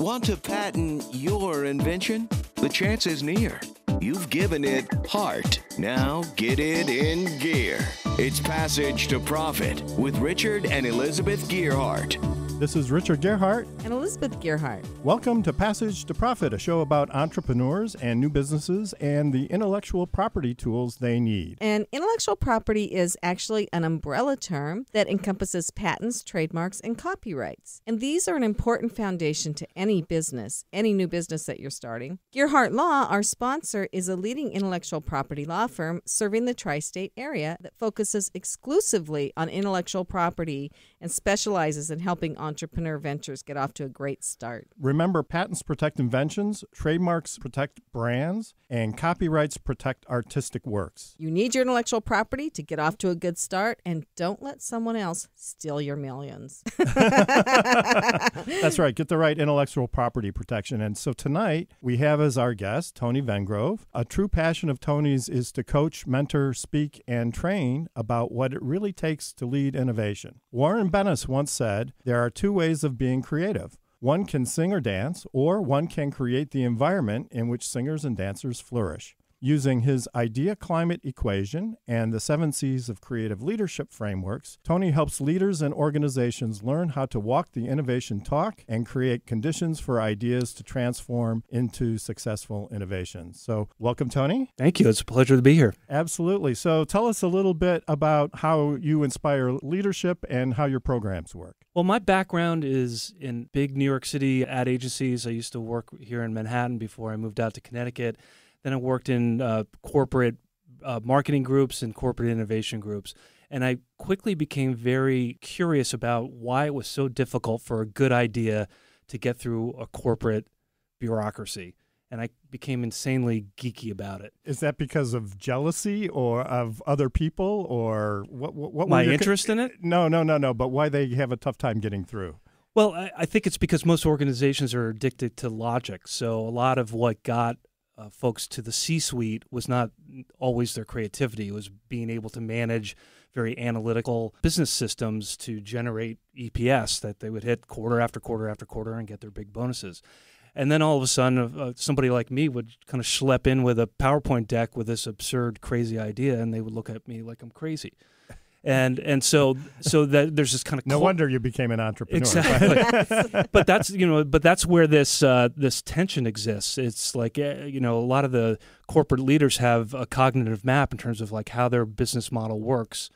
Want to patent your invention? The chance is near. You've given it heart. Now get it in gear. It's Passage to Profit with Richard and Elizabeth Gearhart. This is Richard Gearhart. And Elizabeth Gearhart. Welcome to Passage to Profit, a show about entrepreneurs and new businesses and the intellectual property tools they need. And intellectual property is actually an umbrella term that encompasses patents, trademarks, and copyrights. And these are an important foundation to any business, any new business that you're starting. Gearhart Law, our sponsor, is a leading intellectual property law firm serving the tri state area that focuses exclusively on intellectual property and specializes in helping entrepreneur ventures get off to a great start. Remember, patents protect inventions, trademarks protect brands, and copyrights protect artistic works. You need your intellectual property to get off to a good start, and don't let someone else steal your millions. That's right. Get the right intellectual property protection. And so tonight we have as our guest Tony Vengrove. A true passion of Tony's is to coach, mentor, speak, and train about what it really takes to lead innovation. Warren Bennis once said, There are two ways of being creative. One can sing or dance, or one can create the environment in which singers and dancers flourish. Using his idea climate equation and the seven C's of creative leadership frameworks, Tony helps leaders and organizations learn how to walk the innovation talk and create conditions for ideas to transform into successful innovations. So, welcome, Tony. Thank you. It's a pleasure to be here. Absolutely. So, tell us a little bit about how you inspire leadership and how your programs work. Well, my background is in big New York City ad agencies. I used to work here in Manhattan before I moved out to Connecticut. Then I worked in uh, corporate uh, marketing groups and corporate innovation groups. And I quickly became very curious about why it was so difficult for a good idea to get through a corporate bureaucracy. And I became insanely geeky about it. Is that because of jealousy or of other people or what? What, what my interest in it? No, no, no, no. But why they have a tough time getting through? Well, I, I think it's because most organizations are addicted to logic. So a lot of what got uh, folks to the C-suite was not always their creativity. It was being able to manage very analytical business systems to generate EPS that they would hit quarter after quarter after quarter and get their big bonuses. And then all of a sudden, uh, uh somebody like me would kind of schlep in with a PowerPoint deck with this absurd, crazy idea, and they would look at me like I'm crazy and and so so that there's this kind of no cult- wonder you became an entrepreneur. Exactly. But that's you know but that's where this uh, this tension exists. It's like uh, you know a lot of the corporate leaders have a cognitive map in terms of like how their business model works.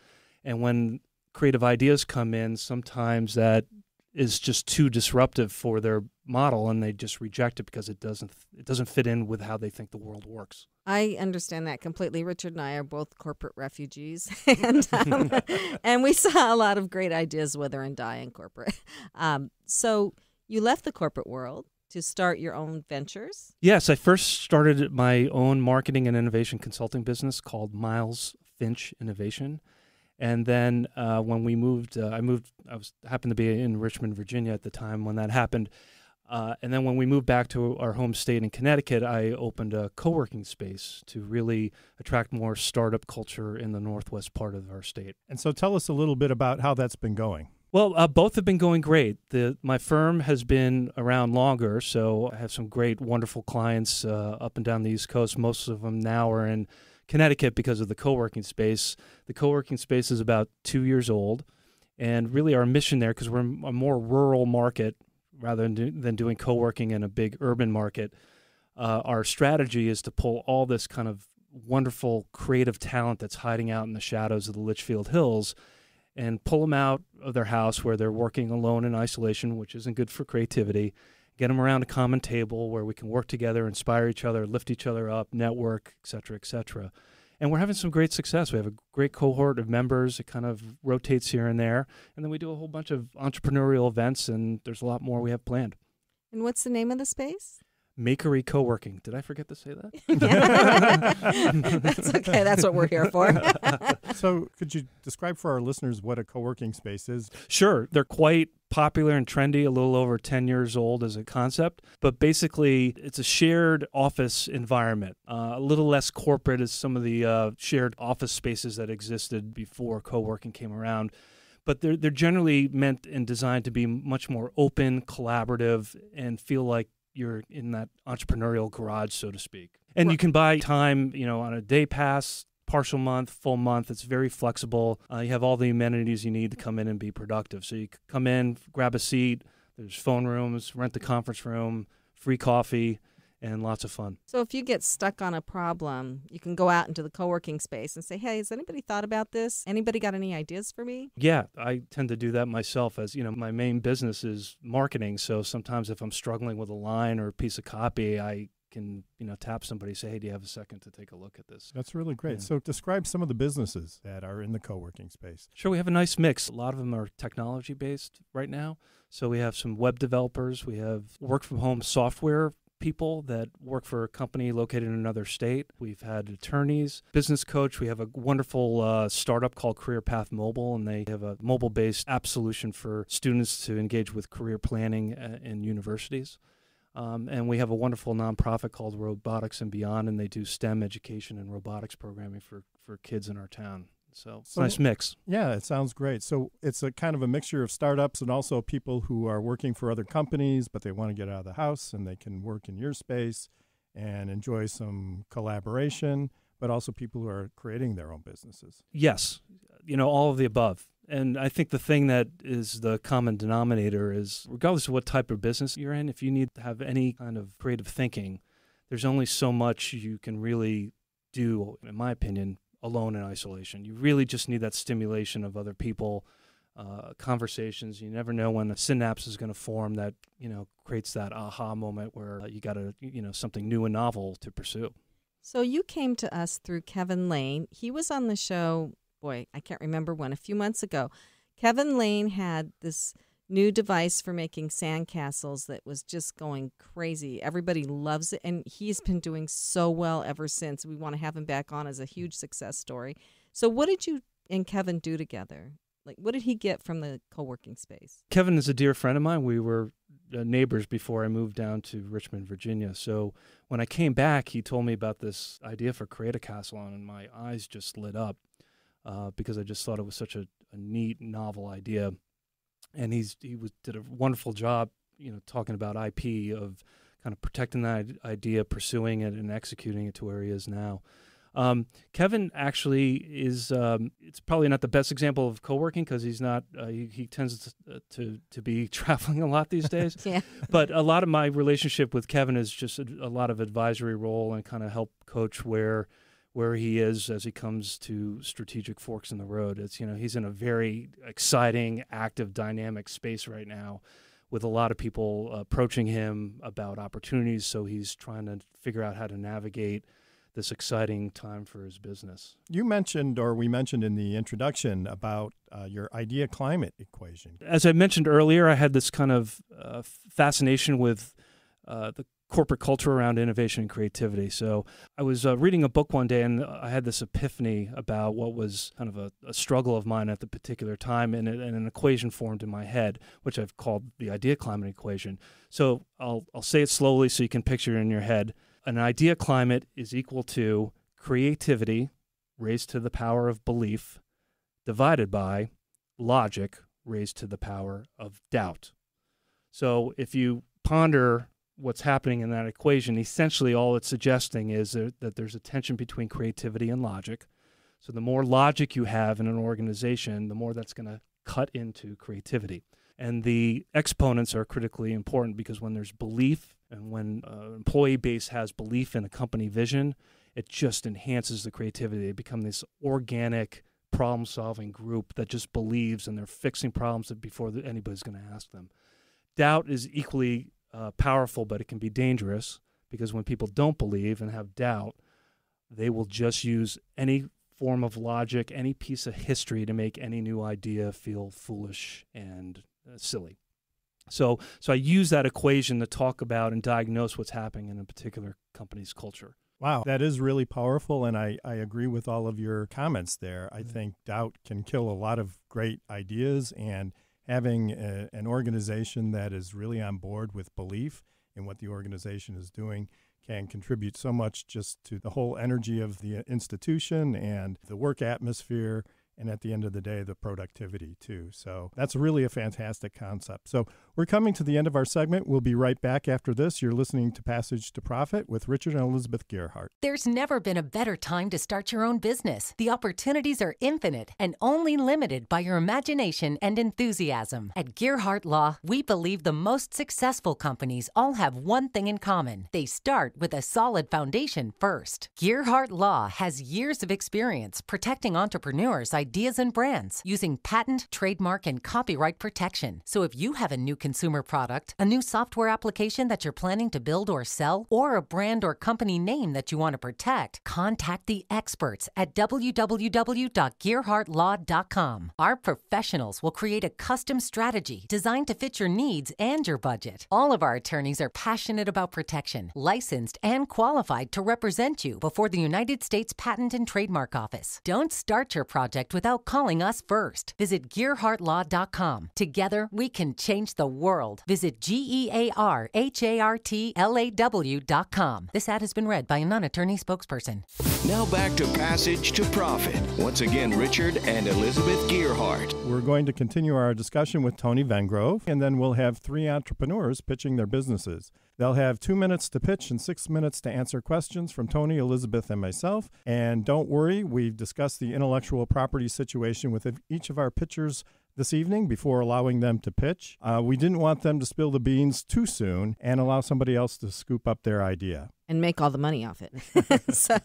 And when creative ideas come in sometimes that is just too disruptive for their model and they just reject it because it doesn't it doesn't fit in with how they think the world works. I understand that completely. Richard and I are both corporate refugees, and um, and we saw a lot of great ideas wither and die in corporate. Um, so you left the corporate world to start your own ventures. Yes, I first started my own marketing and innovation consulting business called Miles Finch Innovation. And then uh, when we moved, uh, I moved. I was happened to be in Richmond, Virginia at the time when that happened. Uh, and then when we moved back to our home state in Connecticut, I opened a co-working space to really attract more startup culture in the northwest part of our state. And so, tell us a little bit about how that's been going. Well, uh, both have been going great. The my firm has been around longer, so I have some great, wonderful clients uh, up and down the East Coast. Most of them now are in Connecticut because of the co-working space. The co-working space is about two years old, and really our mission there, because we're a more rural market rather than, do, than doing co-working in a big urban market, uh, our strategy is to pull all this kind of wonderful creative talent that's hiding out in the shadows of the Litchfield Hills and pull them out of their house where they're working alone in isolation, which isn't good for creativity, get them around a common table where we can work together, inspire each other, lift each other up, network, et cetera, et cetera. And we're having some great success. We have a great cohort of members. It kind of rotates here and there. And then we do a whole bunch of entrepreneurial events, and there's a lot more we have planned. And what's the name of the space? Makery Co-working. Did I forget to say that? That's okay. That's what we're here for. so, could you describe for our listeners what a co-working space is? Sure. They're quite popular and trendy, a little over 10 years old as a concept, but basically it's a shared office environment, uh, a little less corporate as some of the uh, shared office spaces that existed before co-working came around but they're they're generally meant and designed to be much more open, collaborative, and feel like you're in that entrepreneurial garage, so to speak. And you can buy time, you know, on a day pass, partial month, full month. It's very flexible. Uh, you have all the amenities you need to come in and be productive. So you come in, grab a seat. There's phone rooms, rent the conference room, free coffee and lots of fun. So if you get stuck on a problem, you can go out into the co-working space and say, "Hey, has anybody thought about this? Anybody got any ideas for me?" Yeah, I tend to do that myself as, you know, my main business is marketing, so sometimes if I'm struggling with a line or a piece of copy, I can, you know, tap somebody say, "Hey, do you have a second to take a look at this?" That's really great. Yeah. So describe some of the businesses that are in the co-working space. Sure, we have a nice mix. A lot of them are technology based right now. So we have some web developers, we have work from home software people that work for a company located in another state. We've had attorneys, business coach. We have a wonderful uh, startup called Career Path Mobile, and they have a mobile based app solution for students to engage with career planning uh, in universities. Um, and we have a wonderful nonprofit called Robotics and Beyond, and they do STEM education and robotics programming for, for kids in our town. So, it's a So- nice mix. Yeah, it sounds great. So it's a kind of a mixture of startups and also people who are working for other companies, but they want to get out of the house and they can work in your space and enjoy some collaboration, but also people who are creating their own businesses. Yes, you know, all of the above. And I think the thing that is the common denominator is regardless of what type of business you're in, if you need to have any kind of creative thinking, there's only so much you can really do, in my opinion, alone in isolation. You really just need that stimulation of other people, uh, conversations. You never know when a synapse is going to form that, you know, creates that aha moment where uh, you got a, you know, something new and novel to pursue. So you came to us through Kevin Lane. He was on the show, boy, I can't remember when, a few months ago. Kevin Lane had this new device for making sandcastles that was just going crazy. Everybody loves it, and he's been doing so well ever since. We want to have him back on as a huge success story. So, what did you and Kevin do together? Like, what did he get from the co working space? Kevin is a dear friend of mine. We were uh, neighbors before I moved down to Richmond, Virginia. So when I came back, he told me about this idea for Create a Castle, and my eyes just lit up uh, because I just thought it was such a, a neat, novel idea. And he's he was did a wonderful job, you know, talking about IP of kind of protecting that idea, pursuing it, and executing it to where he is now. Um, Kevin actually is. Um, it's probably not the best example of co-working because he's not. Uh, he, he tends to, to to be traveling a lot these days. Yeah. but a lot of my relationship with Kevin is just a, a lot of advisory role and kind of help coach where where he is as he comes to strategic forks in the road. It's you know he's in a very exciting, active, dynamic space right now. With a lot of people approaching him about opportunities, so he's trying to figure out how to navigate this exciting time for his business. You mentioned, or we mentioned in the introduction, about uh, your idea climate equation. As I mentioned earlier, I had this kind of uh, fascination with uh, the corporate culture around innovation and creativity. So I was uh, reading a book one day and I had this epiphany about what was kind of a, a struggle of mine at the particular time, and, and an equation formed in my head, which I've called the idea climate equation. So I'll, I'll say it slowly so you can picture it in your head. An idea climate is equal to creativity raised to the power of belief divided by logic raised to the power of doubt. So if you ponder what's happening in that equation, essentially all it's suggesting is that, there's a tension between creativity and logic. So the more logic you have in an organization, the more that's going to cut into creativity. And the exponents are critically important because when there's belief and when an employee base has belief in a company vision, it just enhances the creativity. They become this organic problem solving group that just believes and they're fixing problems before anybody's going to ask them. Doubt is equally uh, powerful, but it can be dangerous because when people don't believe and have doubt, they will just use any form of logic, any piece of history to make any new idea feel foolish and uh, silly. So, so I use that equation to talk about and diagnose what's happening in a particular company's culture. Wow, that is really powerful, and I, I agree with all of your comments there. I think doubt can kill a lot of great ideas, and having a, an organization that is really on board with belief in what the organization is doing can contribute so much just to the whole energy of the uh, institution and the work atmosphere and at the end of the day, the productivity too. So that's really a fantastic concept. So we're coming to the end of our segment. We'll be right back after this. You're listening to Passage to Profit with Richard and Elizabeth Gearhart. There's never been a better time to start your own business. The opportunities are infinite and only limited by your imagination and enthusiasm. At Gearhart Law, we believe the most successful companies all have one thing in common they start with a solid foundation first. Gearhart Law has years of experience protecting entrepreneurs' ideas and brands using patent, trademark, and copyright protection. So if you have a new consumer product, a new software application that you're planning to build or sell, or a brand or company name that you want to protect, contact the experts at www.gearhartlaw.com. Our professionals will create a custom strategy designed to fit your needs and your budget. All of our attorneys are passionate about protection, licensed, and qualified to represent you before the United States Patent and Trademark Office. Don't start your project without calling us first. Visit GearhartLaw.com. Together, we can change the world. Visit G E A R H A R T L A W.com. This ad has been read by a non attorney spokesperson. Now back to Passage to Profit. Once again, Richard and Elizabeth Gearhart. We're going to continue our discussion with Tony Vengrove, and then we'll have three entrepreneurs pitching their businesses. They'll have two minutes to pitch and six minutes to answer questions from Tony, Elizabeth, and myself. And don't worry, we've discussed the intellectual property situation with each of our pitchers this evening before allowing them to pitch. Uh, we didn't want them to spill the beans too soon and allow somebody else to scoop up their idea. And make all the money off it. so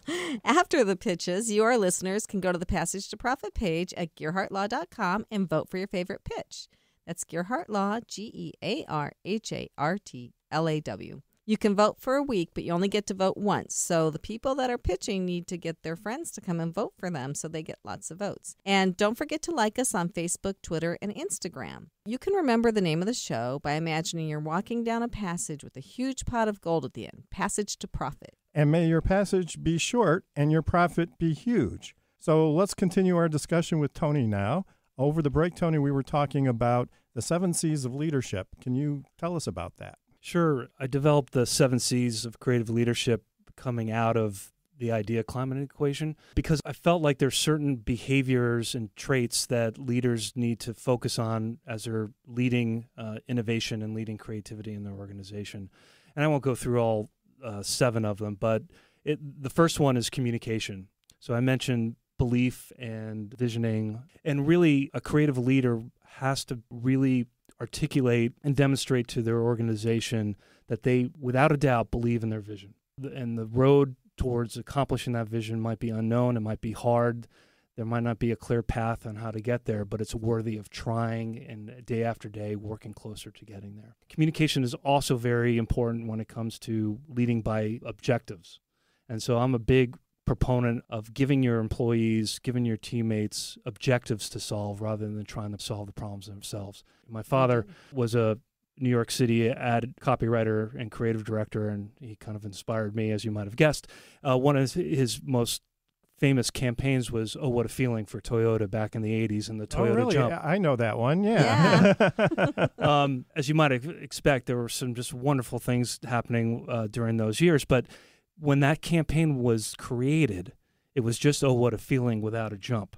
after the pitches, you, our listeners, can go to the Passage to Profit page at GearhartLaw.com and vote for your favorite pitch. That's Gearhart Law, G E A R H A R T L A W. You can vote for a week, but you only get to vote once. So the people that are pitching need to get their friends to come and vote for them so they get lots of votes. And don't forget to like us on Facebook, Twitter, and Instagram. You can remember the name of the show by imagining you're walking down a passage with a huge pot of gold at the end Passage to Profit. And may your passage be short and your profit be huge. So let's continue our discussion with Tony now. Over the break, Tony, we were talking about the seven C's of leadership. Can you tell us about that? Sure. I developed the seven C's of creative leadership coming out of the idea climate equation because I felt like there's certain behaviors and traits that leaders need to focus on as they're leading uh, innovation and leading creativity in their organization. And I won't go through all uh, seven of them, but it, the first one is communication. So I mentioned belief and visioning, and really a creative leader has to really articulate and demonstrate to their organization that they, without a doubt, believe in their vision. And the road towards accomplishing that vision might be unknown, it might be hard. There might not be a clear path on how to get there, but it's worthy of trying and day after day working closer to getting there. Communication is also very important when it comes to leading by objectives. And so I'm a big proponent of giving your employees, giving your teammates objectives to solve rather than trying to solve the problems themselves. My father was a New York City ad copywriter and creative director, and he kind of inspired me, as you might have guessed. Uh, one of his most famous campaigns was "Oh, what a feeling" for Toyota back in the '80s, and the Toyota oh, really? Jump. I know that one. Yeah. yeah. um, as you might expect, there were some just wonderful things happening uh, during those years, but when that campaign was created, it was just, oh, what a feeling without a jump.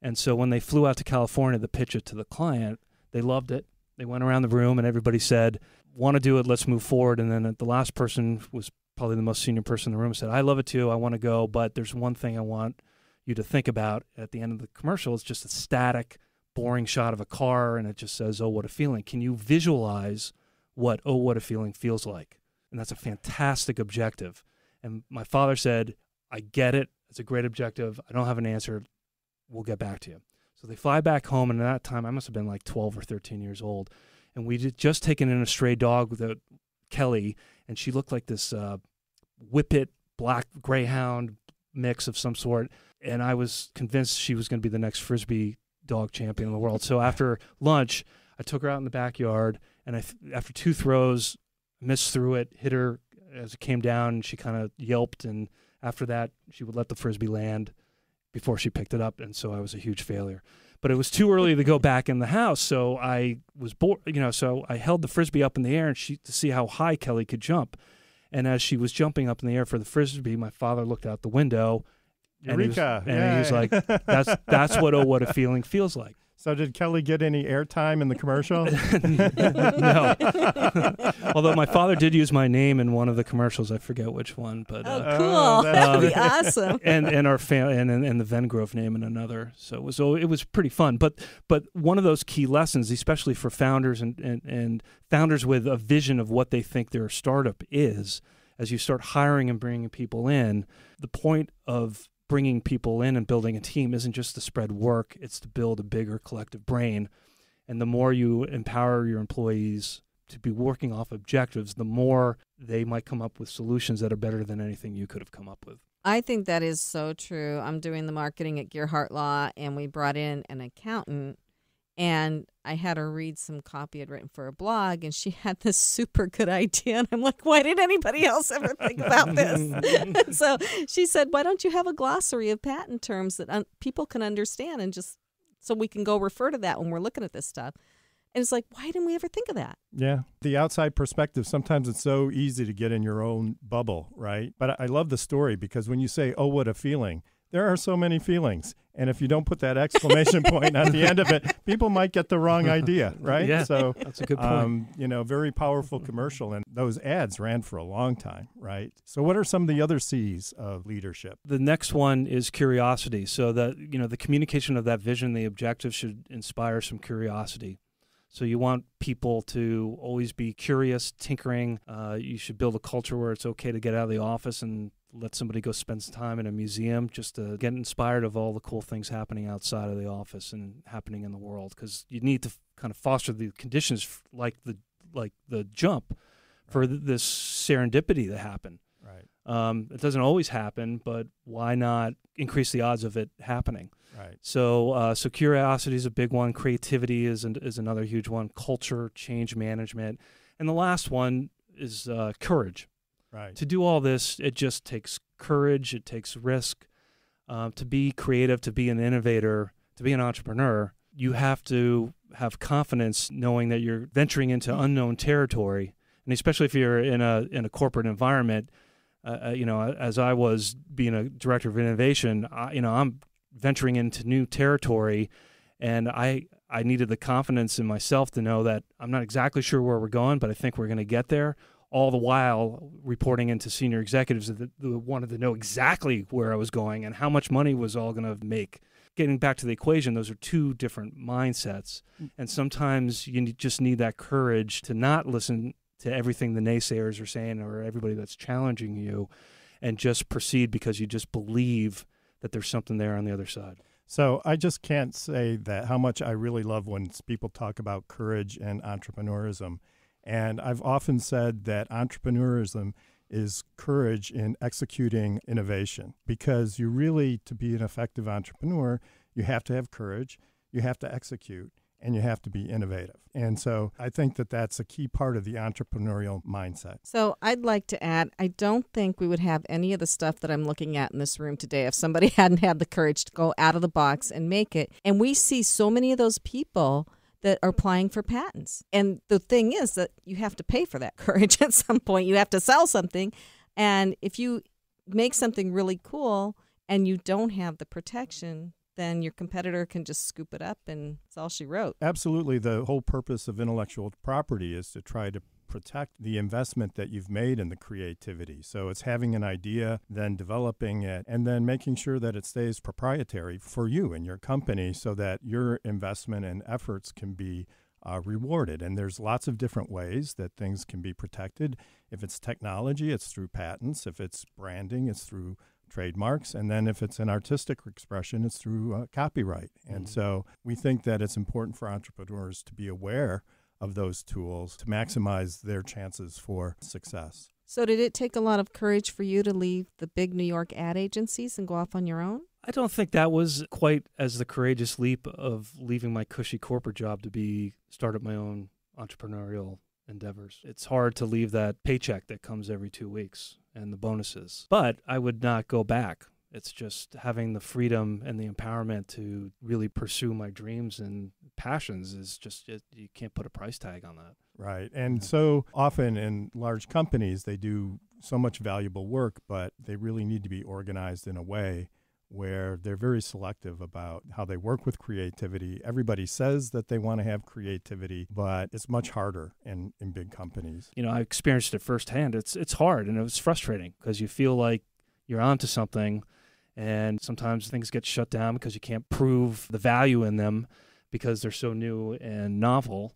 And so when they flew out to California to pitch it to the client, they loved it. They went around the room and everybody said, want to do it, let's move forward. And then the last person was probably the most senior person in the room said, I love it too, I want to go, but there's one thing I want you to think about at the end of the commercial. It's just a static, boring shot of a car and it just says, oh, what a feeling. Can you visualize what, oh, what a feeling feels like? And that's a fantastic objective. And my father said, I get it. It's a great objective. I don't have an answer. We'll get back to you. So they fly back home. And at that time, I must have been like 12 or 13 years old. And we had just taken in a stray dog with a Kelly. And she looked like this uh, whippet black greyhound mix of some sort. And I was convinced she was going to be the next Frisbee dog champion in the world. So after lunch, I took her out in the backyard. And I, after two throws, missed through it, hit her as it came down, she kind of yelped, and after that, she would let the frisbee land before she picked it up, and so I was a huge failure. But it was too early to go back in the house, so I was bored. You know, so I held the frisbee up in the air and she to see how high Kelly could jump. And as she was jumping up in the air for the frisbee, my father looked out the window, And he was- Eureka! and he was like, "That's that's what oh what a feeling feels like." So did Kelly get any airtime in the commercial? no. Although my father did use my name in one of the commercials, I forget which one, but Oh, uh, cool. Oh, that's That'd be awesome. and and our fam- and, and and the Vengrove name in another. So it was so it was pretty fun. But but one of those key lessons, especially for founders and, and and founders with a vision of what they think their startup is, as you start hiring and bringing people in, the point of bringing people in and building a team isn't just to spread work; it's to build a bigger collective brain. And the more you empower your employees to be working off objectives, the more they might come up with solutions that are better than anything you could have come up with. I think that is so true. I'm doing the marketing at Gearhart Law, and we brought in an accountant, and I had her read some copy I'd written for a blog, and she had this super good idea, and I'm like, why did anybody else ever think about this? so she said, why don't you have a glossary of patent terms that un- people can understand, and just so we can go refer to that when we're looking at this stuff. And it's like, why didn't we ever think of that? Yeah. The outside perspective, sometimes it's so easy to get in your own bubble, right? But I I love the story because when you say, oh, what a feeling, there are so many feelings. And if you don't put that exclamation point at the end of it, people might get the wrong idea, right? Yeah, So, That's a good point. um, you know, very powerful commercial. And those ads ran for a long time, right? So, what are some of the other C's of leadership? the next one is curiosity. So that you know the communication of that vision, the objective should inspire some curiosity. So you want people to always be curious, tinkering. Uh, you should build a culture where it's okay to get out of the office and let somebody go spend some time in a museum just to get inspired of all the cool things happening outside of the office and happening in the world. Because you need to f- kind of foster the conditions f- like the like the jump for th- this serendipity to happen. Right, Um, it doesn't always happen, but why not increase the odds of it happening? right. So, uh, so curiosity is a big one. Creativity is an, is another huge one. Culture, change management, and the last one is uh, courage. Right. To do all this, it just takes courage. It takes risk. Uh, to be creative, to be an innovator, to be an entrepreneur, you have to have confidence, knowing that you're venturing into unknown territory, and especially if you're in a in a corporate environment. Uh, uh, you know, as I was being a director of innovation, I, you know, I'm venturing into new territory, and I I needed the confidence in myself to know that I'm not exactly sure where we're going, but I think we're going to get there. All the while reporting into senior executives that, wanted to know exactly where I was going and how much money was all going to make. Getting back to the equation, those are two different mindsets, mm. and sometimes you just need that courage to not listen to everything the naysayers are saying or everybody that's challenging you, and just proceed because you just believe that there's something there on the other side. So I just can't say that how much I really love when people talk about courage and entrepreneurism. And I've often said that entrepreneurism is courage in executing innovation because you really, to be an effective entrepreneur, you have to have courage, you have to execute, and you have to be innovative. And so I think that that's a key part of the entrepreneurial mindset. So I'd like to add, I don't think we would have any of the stuff that I'm looking at in this room today if somebody hadn't had the courage to go out of the box and make it. And we see so many of those people that are applying for patents. And the thing is that you have to pay for that courage at some point. You have to sell something. And if you make something really cool and you don't have the protection, then your competitor can just scoop it up and it's all she wrote. Absolutely. The whole purpose of intellectual property is to try to protect the investment that you've made in the creativity. So it's having an idea, then developing it, and then making sure that it stays proprietary for you and your company so that your investment and efforts can be uh, rewarded. And there's lots of different ways that things can be protected. If it's technology, it's through patents. If it's branding, it's through trademarks. And then if it's an artistic expression, it's through uh, copyright. And so we think that it's important for entrepreneurs to be aware of those tools to maximize their chances for success. So, did it take a lot of courage for you to leave the big New York ad agencies and go off on your own? I don't think that was quite as the courageous leap of leaving my cushy corporate job to be start up my own entrepreneurial endeavors. It's hard to leave that paycheck that comes every 2 weeks and the bonuses. But I would not go back. It's just having the freedom and the empowerment to really pursue my dreams and passions is just it, you can't put a price tag on that. Right. And Yeah. so often in large companies, they do so much valuable work, but they really need to be organized in a way where they're very selective about how they work with creativity. Everybody says that they want to have creativity, but it's much harder in, in big companies. You know, I experienced it firsthand. It's it's hard and it was frustrating because you feel like you're onto something and sometimes things get shut down because you can't prove the value in them because they're so new and novel.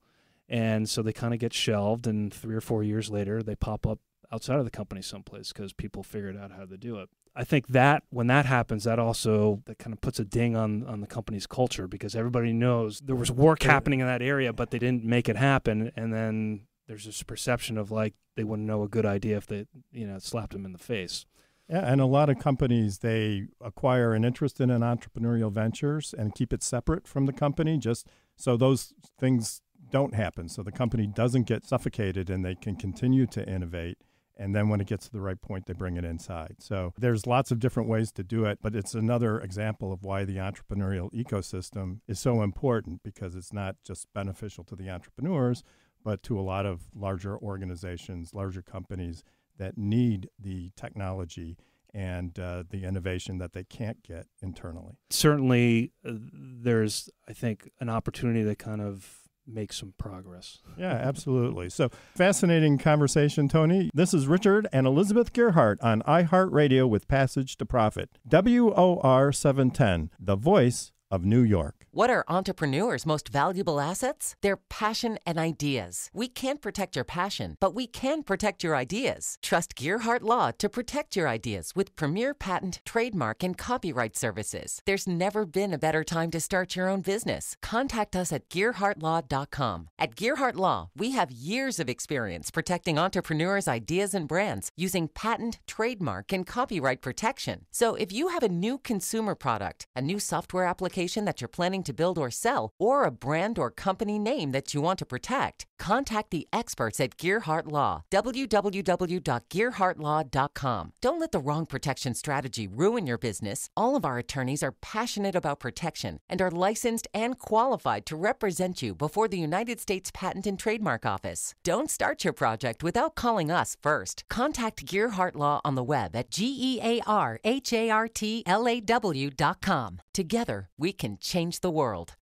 And so they kind of get shelved and 3 or 4 years later they pop up outside of the company someplace because people figured out how to do it. I think that when that happens, that also that kind of puts a ding on on the company's culture because everybody knows there was work happening in that area, but they didn't make it happen, and then there's this perception of like they wouldn't know a good idea if they you know slapped them in the face. Yeah, and a lot of companies they acquire an interest in an entrepreneurial ventures and keep it separate from the company, just so those things don't happen. So the company doesn't get suffocated and they can continue to innovate and then when it gets to the right point they bring it inside so there's lots of different ways to do it but it's another example of why the entrepreneurial ecosystem is so important because it's not just beneficial to the entrepreneurs but to a lot of larger organizations larger companies that need the technology and uh, the innovation that they can't get internally certainly uh, there's i think an opportunity to kind of make some progress. Yeah, absolutely. So fascinating conversation, Tony. This is Richard and Elizabeth Gearhart on iHeartRadio with Passage to Profit. WOR 710, the voice of New York. What are entrepreneurs' most valuable assets? Their passion and ideas. We can't protect your passion, but we can protect your ideas. Trust Gearhart Law to protect your ideas with premier patent, trademark, and copyright services. There's never been a better time to start your own business. Contact us at GearhartLaw.com. At Gearhart Law, we have years of experience protecting entrepreneurs' ideas and brands using patent, trademark, and copyright protection. So if you have a new consumer product, a new software application that you're planning to build or sell, or a brand or company name that you want to protect, contact the experts at Gearhart Law. www.gearhartlaw.com. Don't let the wrong protection strategy ruin your business. All of our attorneys are passionate about protection and are licensed and qualified to represent you before the United States Patent and Trademark Office. Don't start your project without calling us first. Contact Gearhart Law on the web at G E A R H A R T L A W.com. Together, we can change the world.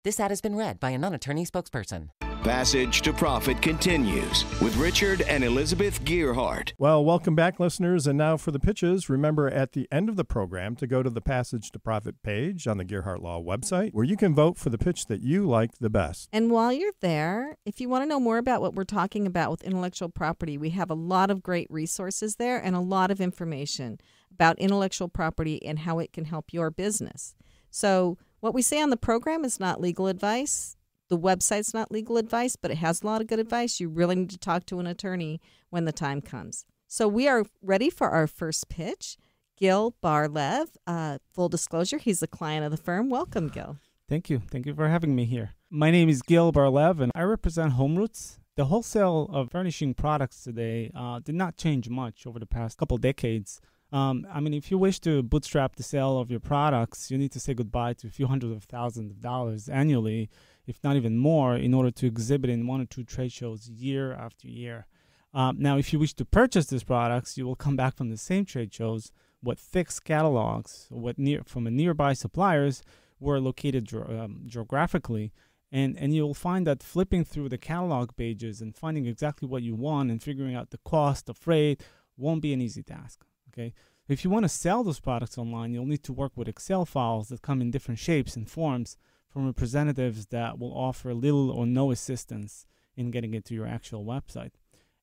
This ad has been read by a non attorney spokesperson. Passage to Profit continues with Richard and Elizabeth Gearhart. Well, welcome back, listeners. And now for the pitches. Remember at the end of the program to go to the Passage to Profit page on the Gearhart Law website where you can vote for the pitch that you like the best. And while you're there, if you want to know more about what we're talking about with intellectual property, we have a lot of great resources there and a lot of information about intellectual property and how it can help your business. So, what we say on the program is not legal advice. The website's not legal advice, but it has a lot of good advice. You really need to talk to an attorney when the time comes. So, we are ready for our first pitch. Gil Bar-Lev, uh, full disclosure, he's a client of the firm. Welcome, Gil. Thank you. Thank you for having me here. My name is Gil Bar-Lev, and I represent Homeroots. The wholesale of furnishing products today uh, did not change much over the past couple decades. Um, I mean, if you wish to bootstrap the sale of your products, you need to say goodbye to a few hundreds of thousands of dollars annually, if not even more, in order to exhibit in one or two trade shows year after year. Um, now, if you wish to purchase these products, you will come back from the same trade shows with fixed catalogs, what near from a nearby suppliers were located um, geographically, and and you'll find that flipping through the catalog pages and finding exactly what you want and figuring out the cost, of freight, won't be an easy task. Okay. If you want to sell those products online, you'll need to work with Excel files that come in different shapes and forms from representatives that will offer little or no assistance in getting it to your actual website.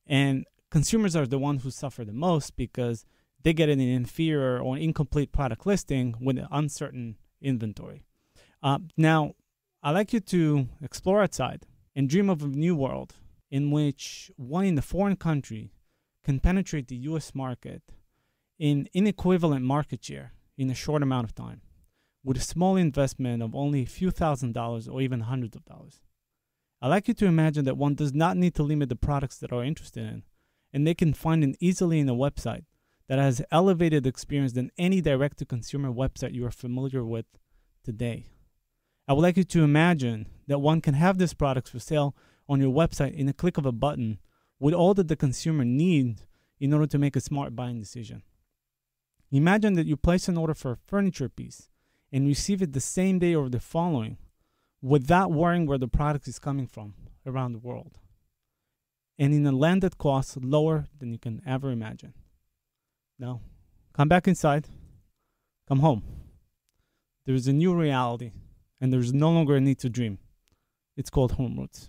And consumers are the ones who suffer the most because they get an inferior or incomplete product listing with an uncertain inventory. Uh, now, I'd like you to explore outside and dream of a new world in which one in a foreign country can penetrate the US market in inequivalent market share in a short amount of time with a small investment of only a few thousand dollars or even hundreds of dollars. I like you to imagine that one does not need to limit the products that are interested in, and they can find it easily in a website that has elevated experience than any direct to consumer website you are familiar with today. I would like you to imagine that one can have these products for sale on your website in a click of a button with all that the consumer needs in order to make a smart buying decision. Imagine that you place an order for a furniture piece and receive it the same day or the following without worrying where the product is coming from around the world. And in a landed cost lower than you can ever imagine. Now, come back inside, come home. There's a new reality, and there's no longer a need to dream. It's called Homeroots.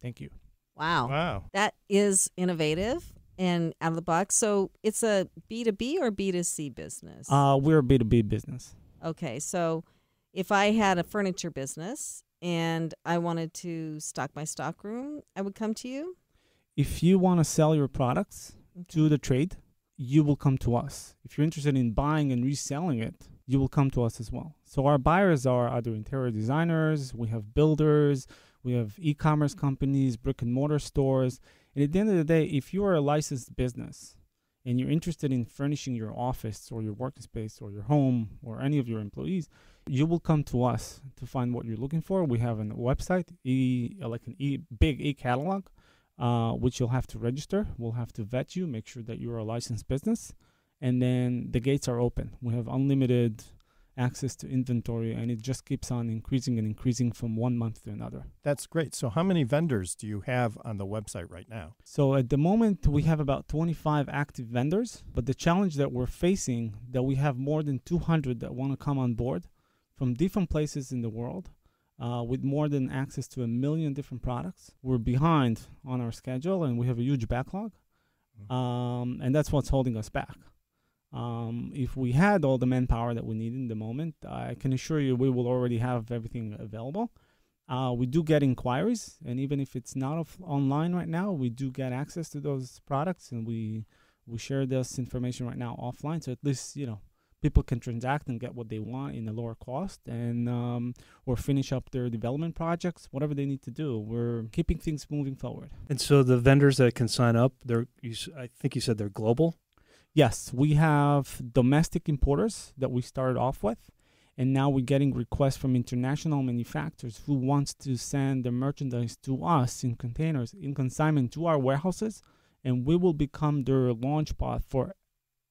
Thank you. Wow. Wow. That is innovative and out of the box. So it's a B2B or B2C business? Uh, we're a B2B business. Okay, so if I had a furniture business and I wanted to stock my stock room, I would come to you. If you want to sell your products to the trade, you will come to us. If you're interested in buying and reselling it, you will come to us as well. So our buyers are other interior designers, we have builders, we have e-commerce companies, brick and mortar stores. And at the end of the day, if you are a licensed business and you're interested in furnishing your office or your workspace or your home or any of your employees, you will come to us to find what you're looking for. We have a website, e, like an e, big e-catalog, uh, which you'll have to register. We'll have to vet you, make sure that you're a licensed business, and then the gates are open. We have unlimited access to inventory, and it just keeps on increasing and increasing from one month to another. That's great. So, how many vendors do you have on the website right now? So at the moment, we have about 25 active vendors, but the challenge that we're facing that we have more than 200 that want to come on board from different places in the world. Uh, with more than access to a million different products, we're behind on our schedule and we have a huge backlog, um, and that's what's holding us back. Um, if we had all the manpower that we need in the moment, I can assure you we will already have everything available. Uh, we do get inquiries, and even if it's not off- online right now, we do get access to those products, and we we share this information right now offline. So at least you know people can transact and get what they want in a lower cost, and um, or finish up their development projects, whatever they need to do. We're keeping things moving forward. And so the vendors that can sign up, they're you, I think you said they're global. Yes, we have domestic importers that we started off with, and now we're getting requests from international manufacturers who wants to send their merchandise to us in containers in consignment to our warehouses, and we will become their launch pod for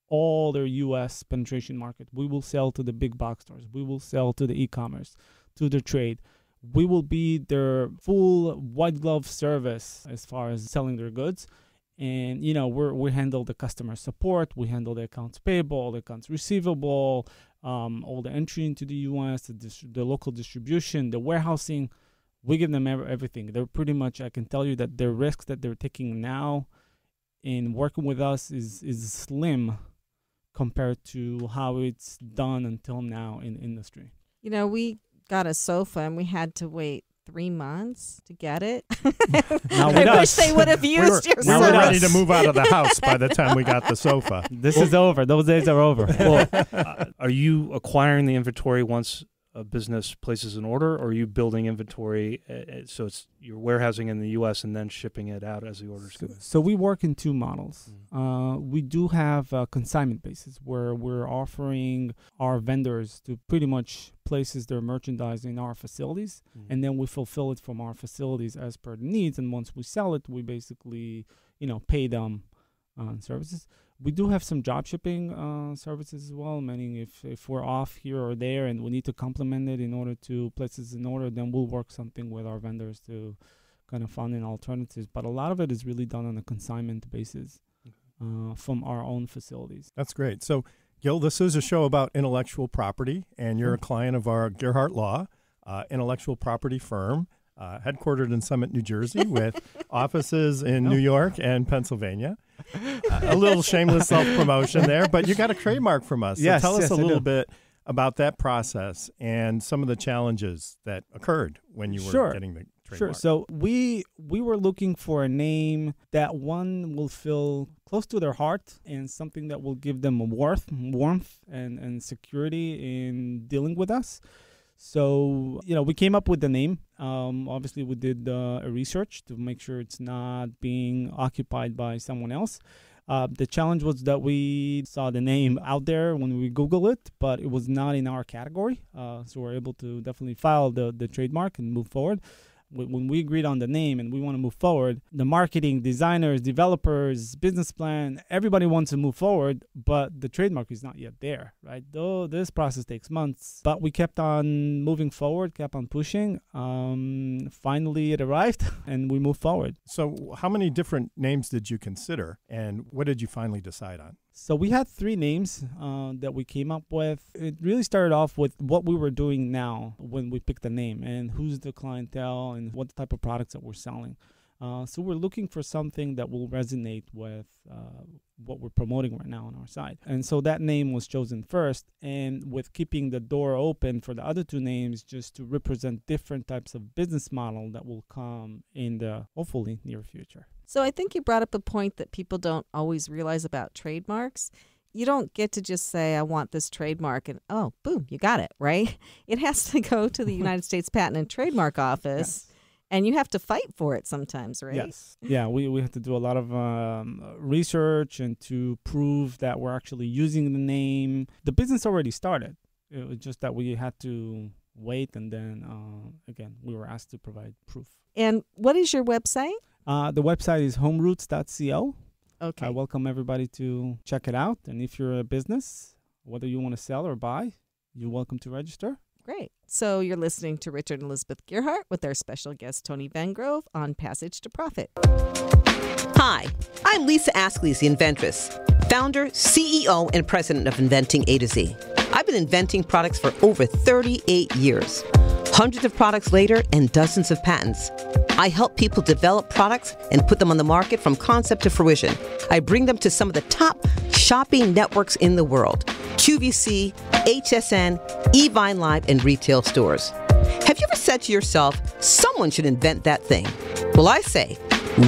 all their U.S. penetration market. We will sell to the big box stores. We will sell to the e-commerce, to the trade. We will be their full white glove service as far as selling their goods and you know we we handle the customer support we handle the accounts payable the accounts receivable um, all the entry into the us the, the local distribution the warehousing. We give them everything. They're pretty much i can tell you that the risks that they're taking now in working with us is is slim compared to how it's done until now in industry. You know, we got a sofa and we had to wait three months to get it. Now I wish us. they would have We were, used your we Now were with service. ready to move out of the house by the time we got the sofa. this is over those days are over Well, uh, are you acquiring the inventory once a business places an order, or are you building inventory uh, uh, so it's you're warehousing in the U.S. and then shipping it out as the orders So, come in? so we work in two models. Mm. Uh, we do have a consignment basis where we're offering our vendors to pretty much places their merchandise in our facilities, Mm. and then we fulfill it from our facilities as per the needs. And once we sell it, we basically, you know, pay them on services. We do have some job shipping uh, services as well, meaning if, if we're off here or there and we need to complement it in order to place this in order, then we'll work something with our vendors to kind of find an alternatives. But a lot of it is really done on a consignment basis uh, from our own facilities. That's great. So, Gil, this is a show about intellectual property, and you're a client of our Gearhart Law, uh, intellectual property firm, uh, headquartered in Summit, New Jersey, with offices in New York and Pennsylvania. A little shameless self promotion there, but you got a trademark from us. So Yes, tell us yes, a little bit about that process and some of the challenges that occurred when you were Sure. getting the trademark. Sure. So we we were looking for a name that one will feel close to their heart and something that will give them a worth, warmth, and and security in dealing with us. So you know, we came up with the name. Um, obviously, we did uh, a research to make sure it's not being occupied by someone else. Uh, the challenge was that we saw the name out there when we Google it, but it was not in our category. Uh, so we're able to definitely file the, the trademark and move forward. Wh- When we agreed on the name and we want to move forward, the marketing, designers, developers, business plan, everybody wants to move forward, but the trademark is not yet there, right? Though this process takes months, but we kept on moving forward, kept on pushing. Um, finally, it arrived, and we moved forward. So, how many different names did you consider, and what did you finally decide on? So we had three names uh, that we came up with. It really started off with what we were doing now when we picked the name and who's the clientele and what type of products that we're selling. Uh, so we're looking for something that will resonate with uh, what we're promoting right now on our side. And so that name was chosen first, and with keeping the door open for the other two names, just to represent different types of business model that will come in the hopefully near future. So I think you brought up a point that people don't always realize about trademarks. You don't get to just say, I want this trademark, and oh, boom, you got it, right? It has to go to the United States Patent and Trademark Office, and you have to fight for it sometimes, right? Yes. Yeah, we, we have to do a lot of um, research and to prove that we're actually using the name. The business already started. It was just that we had to wait, and then uh, again, we were asked to provide proof. And what is your website? Uh, the website is homeroots.co. Okay. I welcome everybody to check it out. And if you're a business, whether you want to sell or buy, you're welcome to register. Great. So you're listening to Richard and Elizabeth Gearhart with our special guest Tony Vengrove on Passage to Profit. Hi, I'm Lisa Ascolese, the inventress, founder, CEO, and president of Inventing A to Z. I've been inventing products for over 38 years. Hundreds of products later and dozens of patents. I help people develop products and put them on the market from concept to fruition. I bring them to some of the top shopping networks in the world QVC, HSN, Evine Live, and retail stores. Have you ever said to yourself, someone should invent that thing? Well, I say,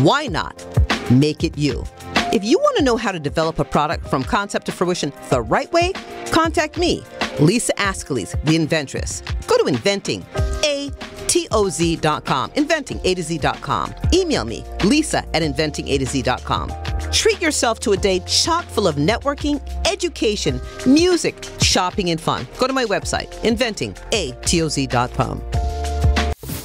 why not? Make it you. If you want to know how to develop a product from concept to fruition the right way, contact me, Lisa Ascolese, the inventress. Go to inventing, T O Z.com, inventing A to Z.com. Email me, Lisa at inventing A to Z.com. Treat yourself to a day chock full of networking, education, music, shopping, and fun. Go to my website, inventing A T O Z.com.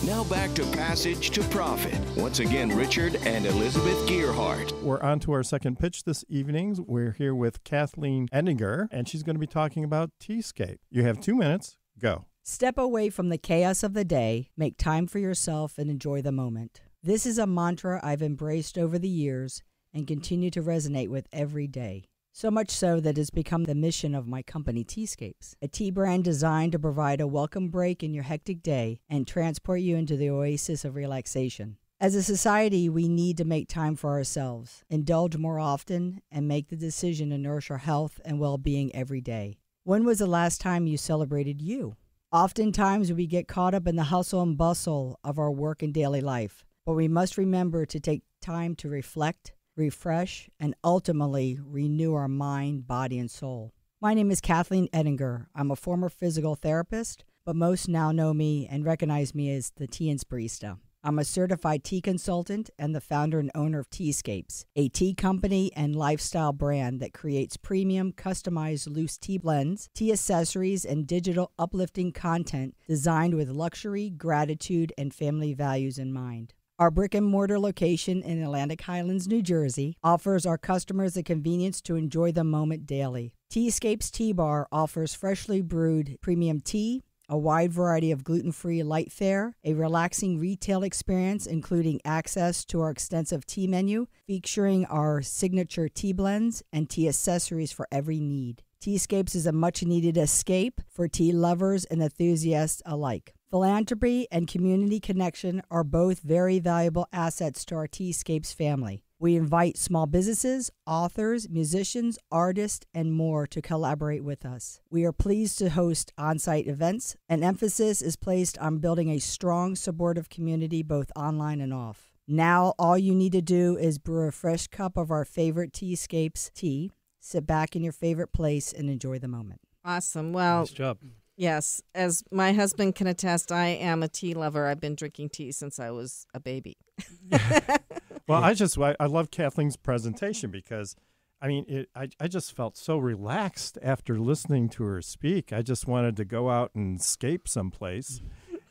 Now back to Passage to Profit. Once again, Richard and Elizabeth Gearhart. We're on to our second pitch this evening. We're here with Kathleen Edinger, and she's going to be talking about Teascape. You have two minutes. Go. Step away from the chaos of the day, make time for yourself, and enjoy the moment. This is a mantra I've embraced over the years and continue to resonate with every day. So much so that it's become the mission of my company, Teascapes, a tea brand designed to provide a welcome break in your hectic day and transport you into the oasis of relaxation. As a society, we need to make time for ourselves, indulge more often, and make the decision to nourish our health and well being every day. When was the last time you celebrated you? Oftentimes, we get caught up in the hustle and bustle of our work and daily life, but we must remember to take time to reflect, refresh, and ultimately renew our mind, body, and soul. My name is Kathleen Edinger. I'm a former physical therapist, but most now know me and recognize me as the Tea Barista. I'm a certified tea consultant and the founder and owner of Teascapes, a tea company and lifestyle brand that creates premium, customized loose tea blends, tea accessories, and digital uplifting content designed with luxury, gratitude, and family values in mind. Our brick and mortar location in Atlantic Highlands, New Jersey, offers our customers the convenience to enjoy the moment daily. Teascapes Tea Bar offers freshly brewed premium tea, a wide variety of gluten free light fare, a relaxing retail experience, including access to our extensive tea menu, featuring our signature tea blends and tea accessories for every need. Teascapes is a much needed escape for tea lovers and enthusiasts alike. Philanthropy and community connection are both very valuable assets to our Teascapes family. We invite small businesses, authors, musicians, artists, and more to collaborate with us. We are pleased to host on site events. An emphasis is placed on building a strong, supportive community both online and off. Now, all you need to do is brew a fresh cup of our favorite Teascapes tea, sit back in your favorite place, and enjoy the moment. Awesome. Well, nice job. yes, as my husband can attest, I am a tea lover. I've been drinking tea since I was a baby. Well, I just I, I love Kathleen's presentation because, I mean, it, I I just felt so relaxed after listening to her speak. I just wanted to go out and escape someplace,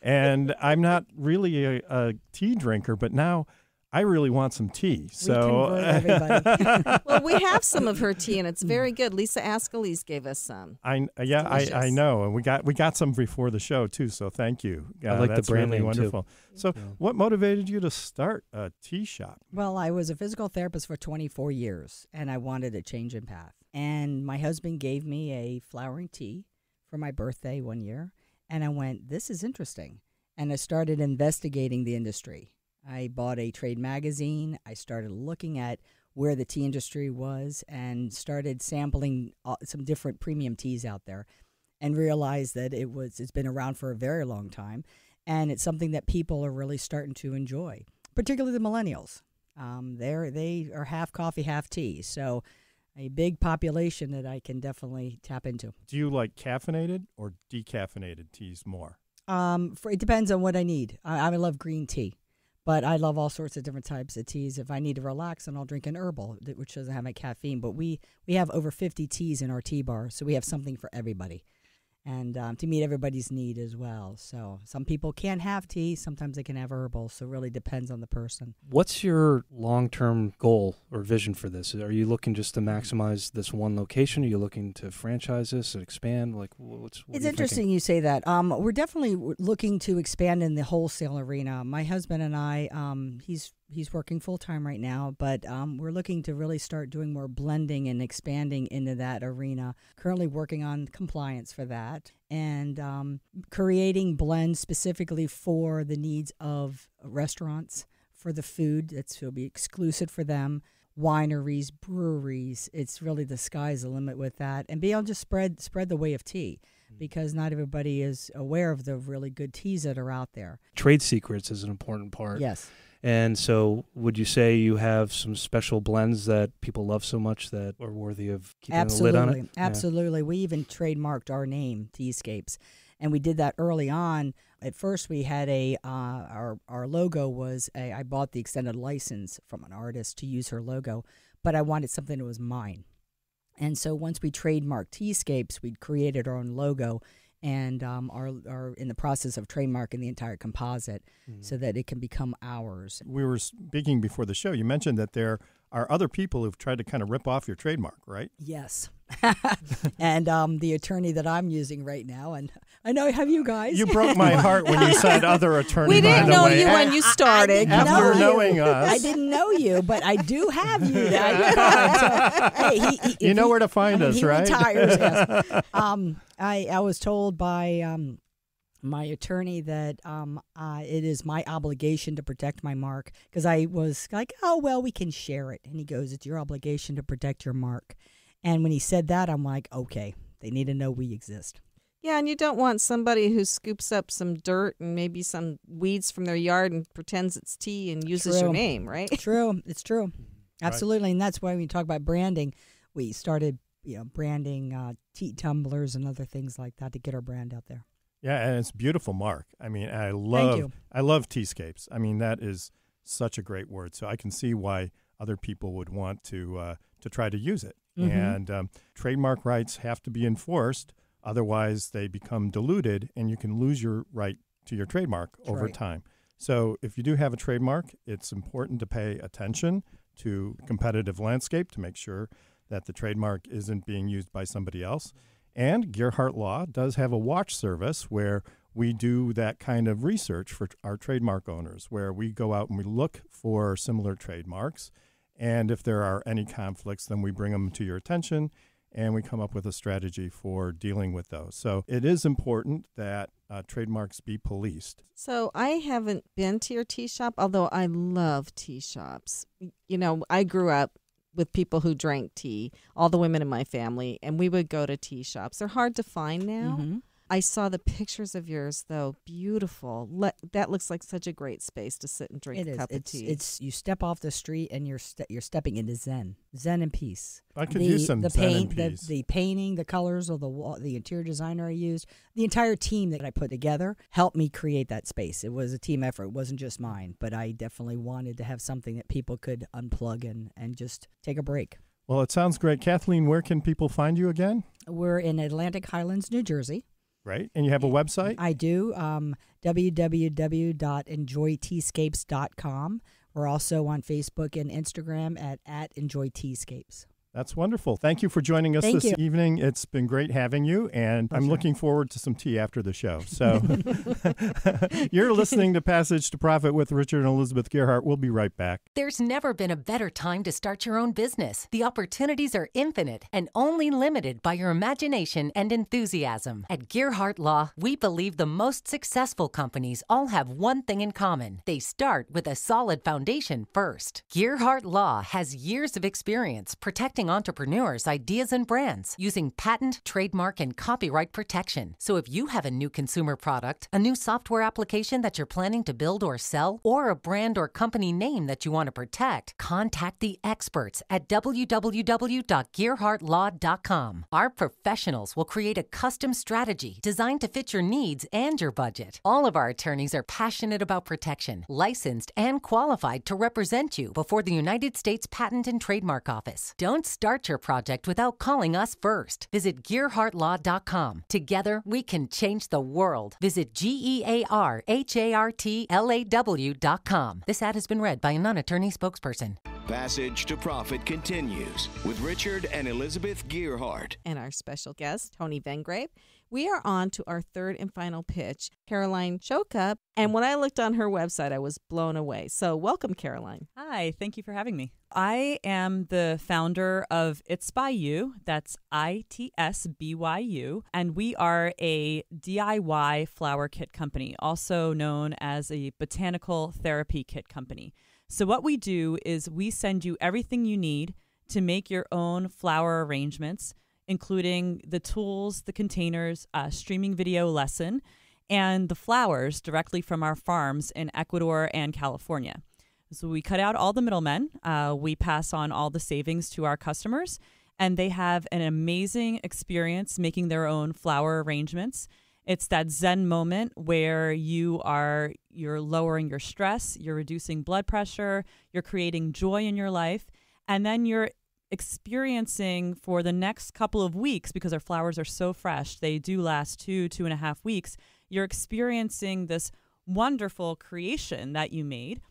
and I'm not really a, a tea drinker, but now I really want some tea. So convert everybody. well, we have some of her tea, and it's very good. Lisa Ascolese gave us some. I uh, yeah I, I know, and we got we got some before the show too. So thank you. I like the that's brand really name, too. wonderful. So, what motivated you to start a tea shop? Well, I was a physical therapist for 24 years and I wanted a change in path. And my husband gave me a flowering tea for my birthday one year. And I went, this is interesting. And I started investigating the industry. I bought a trade magazine. I started looking at where the tea industry was and started sampling uh, some different premium teas out there and realized that it was it's been around for a very long time and it's something that people are really starting to enjoy particularly the millennials. Um, they're they are half coffee half tea. So a big population that i can definitely tap into. Do you like caffeinated or decaffeinated teas more? um, for, it depends on what i need. I, I love green tea but I love all sorts of different types of teas. If I need to relax, then I'll drink an herbal, which doesn't have any caffeine. But we we have over 50 teas in our tea bar, so we have something for everybody, and um, to meet everybody's need as well. So some people can't have tea, sometimes they can have herbal. So it really depends on the person. What's your long term goal or vision for this? Are you looking just to maximize this one location? Are you looking to franchise this and expand? Like, what's what It's interesting thinking? you say that. Um, we're definitely looking to expand in the wholesale arena. My husband and I, um, he's he's working full time right now, but um, we're looking to really start doing more blending and expanding into that arena. Currently working on compliance for that and um, creating blends specifically for the needs of restaurants for the food that's will be exclusive for them wineries breweries it's really the sky's the limit with that and be able to spread spread the way of tea because not everybody is aware of the really good teas that are out there Trade secrets is an important part. yes And so, would you say you have some special blends that people love so much that are worthy of keeping absolutely a lid on it? Yeah. absolutely. We even trademarked our name teascapes. And we did that early on. At first we had a uh, our our logo was a i bought the extended license from an artist to use her logo but i wanted something that was mine. And so once we trademarked teascapes we'd created our own logo and um, are, are in the process of trademarking the entire composite Mm-hmm. so that it can become ours We were speaking before the show. You mentioned that there are other people who've tried to kind of rip off your trademark, right? Yes. and um, the attorney that I'm using right now, and I know I have you guys. You broke my heart when you said other attorney. We didn't know you when you started. didn't After know you. knowing us. I didn't know you, but I do have you. I, so, hey, he, he, You know he- where to find I mean, us, right? retires. Yes. Um, I I was told by um, my attorney that um, uh, it is my obligation to protect my mark because I was like, oh well, we can share it, and he goes, it's your obligation to protect your mark. And when he said that, I'm like, okay, they need to know we exist. Yeah, and you don't want somebody who scoops up some dirt and maybe some weeds from their yard and pretends it's tea and uses your name, right? True, it's true, absolutely, and that's why when you talk about branding, we started, you know, branding uh, tea tumblers and other things like that to get our brand out there. Yeah, and it's beautiful, Mark. I mean, I love. I love Teascapes. I mean, that is such a great word. So I can see why other people would want to uh, to try to use it. Mhm. And um, trademark rights have to be enforced, otherwise they become diluted, and you can lose your right to your trademark That's over right. time. So if you do have a trademark, it's important to pay attention to competitive landscape to make sure that the trademark isn't being used by somebody else. And Gearhart Law does have a watch service where we do that kind of research for our trademark owners, where we go out and we look for similar trademarks. And if there are any conflicts, then we bring them to your attention and we come up with a strategy for dealing with those. So it is important that uh, trademarks be policed. So I haven't been to your tea shop, although I love tea shops. You know, I grew up with people who drank tea, all the women in my family, and we would go to tea shops. They're hard to find now. Mhm. I saw the pictures of yours though, beautiful. Le- that looks like such a great space to sit and drink It a is. cup It's of tea. it's you step off the street and you're ste- you're stepping into Zen, Zen and peace. I could the, use some the Zen and paint, the, peace. the painting, the colors of the wall, the interior designer I used, the entire team that I put together helped me create that space. It was a team effort. It wasn't just mine, but I definitely wanted to have something that people could unplug and and just take a break. Well, it sounds great. Kathleen, where can people find you again? We're in Atlantic Highlands, New Jersey. Great. And you have a website? I do. Um, www.enjoyteascapes.com. We're also on Facebook and Instagram at, at Enjoy Teascapes. That's wonderful. Thank you for joining us Thank this you. evening. It's been great having you, and I'm Pleasure. looking forward to some tea after the show. So, you're listening to Passage to Profit with Richard and Elizabeth Gearhart. We'll be right back. There's never been a better time to start your own business. The opportunities are infinite and only limited by your imagination and enthusiasm. At Gearhart Law, we believe the most successful companies all have one thing in common. They start with a solid foundation first. Gearhart Law has years of experience protecting entrepreneurs, ideas, and brands using patent, trademark, and copyright protection. So if you have a new consumer product, a new software application that you're planning to build or sell, or a brand or company name that you want to protect, contact the experts at www.gearhartlaw.com. Our professionals will create a custom strategy designed to fit your needs and your budget. All of our attorneys are passionate about protection, licensed, and qualified to represent you before the United States Patent and Trademark Office. Don't start your project without calling us first. Visit GearhartLaw.com. Together, we can change the world. Visit G E A R H A R T L A W.com. This ad has been read by a non attorney spokesperson. Passage to Profit continues with Richard and Elizabeth Gearhart. and our special guest, Tony Vengrove. We are on to our third and final pitch, Caroline Strzalka. And when I looked on her website, I was blown away. So, welcome, Caroline. Hi, thank you for having me. I am the founder of It's By You. That's I T S B Y U. And we are a DIY flower kit company, also known as a botanical therapy kit company. So, what we do is we send you everything you need to make your own flower arrangements, including the tools, the containers, a streaming video lesson, and the flowers directly from our farms in Ecuador and California. So we cut out all the middlemen. Uh, we pass on all the savings to our customers, and they have an amazing experience making their own flower arrangements. It's that Zen moment where you are you're lowering your stress, you're reducing blood pressure, you're creating joy in your life, and then you're experiencing for the next couple of weeks because our flowers are so fresh. They do last two two and a half weeks. You're experiencing this wonderful creation that you made.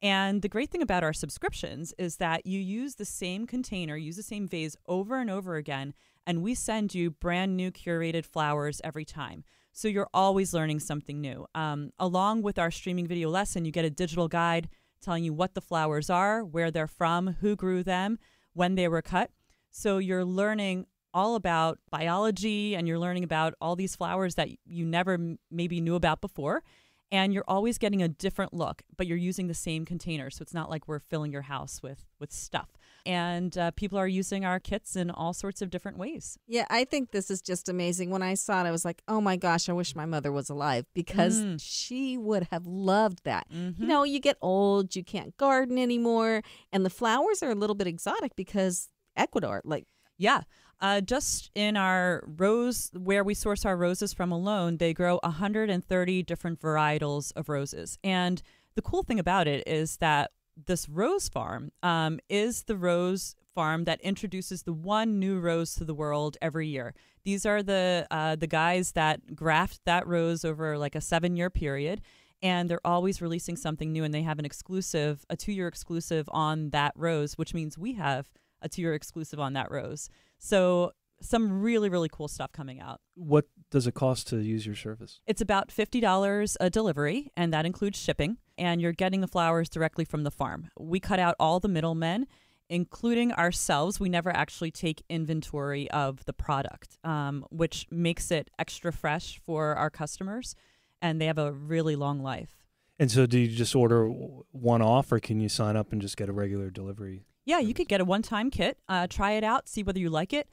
And the great thing about our subscriptions is that you use the same container, use the same vase over and over again, and we send you brand new curated flowers every time. So you're always learning something new. Um, along with our streaming video lesson, you get a digital guide telling you what the flowers are, where they're from, who grew them, when they were cut. So you're learning all about biology and you're learning about all these flowers that you never maybe knew about before. And you're always getting a different look but you're using the same container. So it's not like we're filling your house with with stuff and uh, people are using our kits in all sorts of different ways Yeah, I think this is just amazing. When I saw it, I was like, oh my gosh, I wish my mother was alive because Mm. she would have loved that. Mhm. You know, you get old, you can't garden anymore, and the flowers are a little bit exotic because Ecuador, like, Yeah. Uh, just in our rose, where we source our roses from alone, they grow 130 different varietals of roses. And the cool thing about it is that this rose farm um, is the rose farm that introduces the one new rose to the world every year. These are the uh, the guys that graft that rose over like a seven year period, and they're always releasing something new. And they have an exclusive, a two year exclusive on that rose, which means we have a two year exclusive on that rose. So some really really cool stuff coming out. What does it cost to use your service? It's about $50 a delivery, and that includes shipping. And you're getting the flowers directly from the farm. We cut out all the middlemen, including ourselves. We never actually take inventory of the product, um, which makes it extra fresh for our customers, and they have a really long life. And so, do you just order one off, or can you sign up and just get a regular delivery? Yeah, you could get a one time kit, uh, try it out, see whether you like it.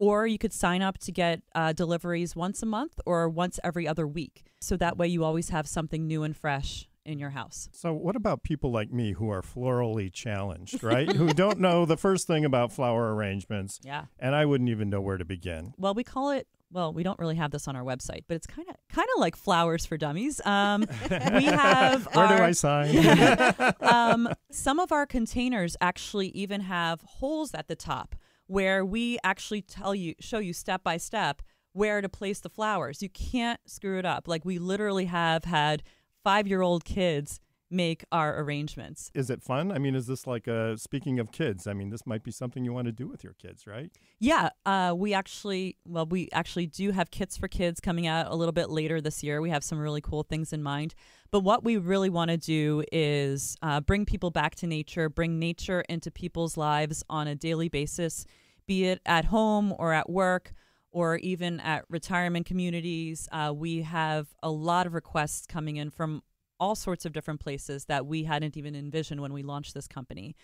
Or you could sign up to get uh, deliveries once a month or once every other week. So that way you always have something new and fresh in your house. So, what about people like me who are florally challenged, right? who don't know the first thing about flower arrangements, Yeah. and I wouldn't even know where to begin. Well, we call it. Well, we don't really have this on our website, but it's kind of kind of like flowers for dummies. Um, we have Where do I sign? um, some of our containers actually even have holes at the top where we actually tell you, show you step by step where to place the flowers. You can't screw it up. Like we literally have had five year old kids make our arrangements. Is it fun? I mean, is this like a speaking of kids? I mean, this might be something you want to do with your kids, right? Yeah, uh, we actually, well, we actually do have kits for kids coming out a little bit later this year. We have some really cool things in mind. But what we really want to do is uh, bring people back to nature, bring nature into people's lives on a daily basis, be it at home or at work or even at retirement communities. Uh, we have a lot of requests coming in from all sorts of different places that we hadn't even envisioned when we launched this company.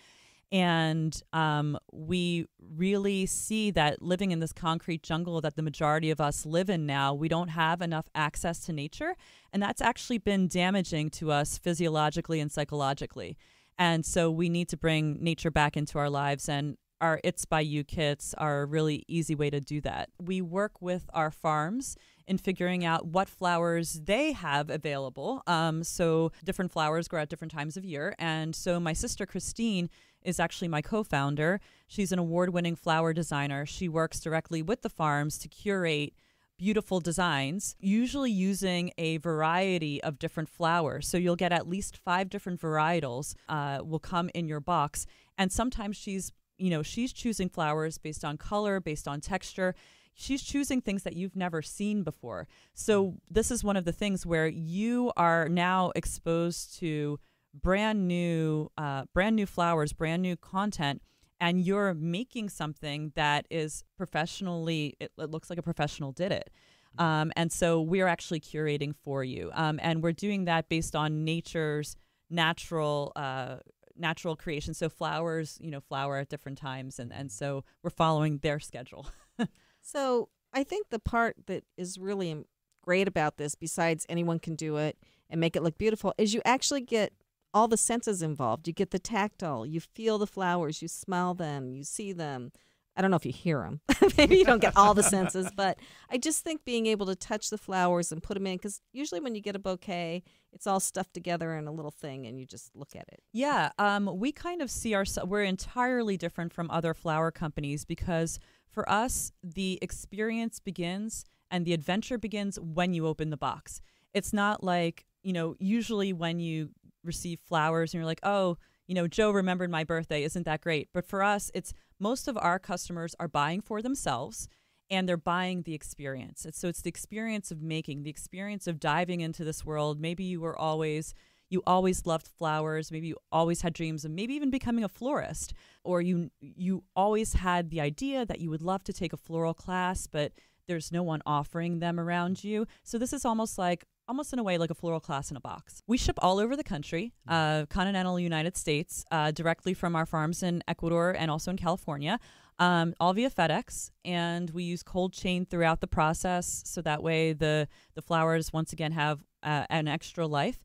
And um, we really see that living in this concrete jungle that the majority of us live in now, we don't have enough access to nature. And that's actually been damaging to us physiologically and psychologically. And so we need to bring nature back into our lives. And our It's by You kits are a really easy way to do that. We work with our farms in figuring out what flowers they have available. Um, so different flowers grow at different times of year. And so my sister Christine is actually my co founder. She's an award winning flower designer. She works directly with the farms to curate beautiful designs, usually using a variety of different flowers. So you'll get at least five different varietals uh, will come in your box. And sometimes she's you know, she's choosing flowers based on color, based on texture. She's choosing things that you've never seen before. So, this is one of the things where you are now exposed to brand new, uh, brand new flowers, brand new content, and you're making something that is professionally, it, it looks like a professional did it. Um, and so, we're actually curating for you. Um, and we're doing that based on nature's natural uh, natural creation. So flowers, you know, flower at different times, and and so we're following their schedule. so I think the part that is really great about this, besides anyone can do it and make it look beautiful, is you actually get all the senses involved. You get the tactile, you feel the flowers, you smell them, you see them. I don't know if you hear them. Maybe you don't get all the senses, but I just think being able to touch the flowers and put them in, because usually when you get a bouquet, it's all stuffed together in a little thing and you just look at it. Yeah, um, we kind of see ourselves, we're entirely different from other flower companies because for us, the experience begins and the adventure begins when you open the box. It's not like, you know, usually when you receive flowers and you're like, oh, you know, Joe remembered my birthday. Isn't that great? But for us, it's most of our customers are buying for themselves and they're buying the experience. so it's the experience of making, the experience of diving into this world. Maybe you were always you always loved flowers, maybe you always had dreams of maybe even becoming a florist or you you always had the idea that you would love to take a floral class but there's no one offering them around you. So this is almost like almost in a way like a floral class in a box. We ship all over the country, mm. uh, continental United States, uh, directly from our farms in Ecuador and also in California, um, all via FedEx. And we use cold chain throughout the process, so that way the the flowers once again have uh, an extra life.